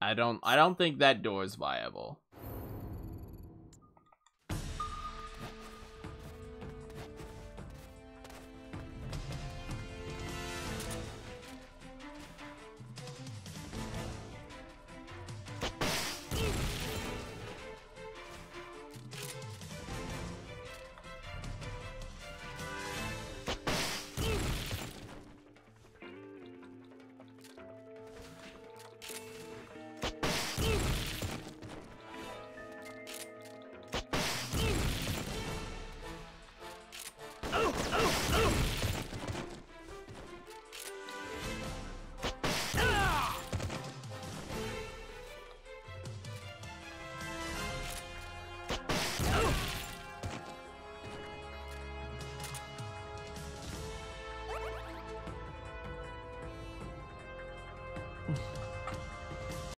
I don't I don't think that door is viable. Mm-hmm.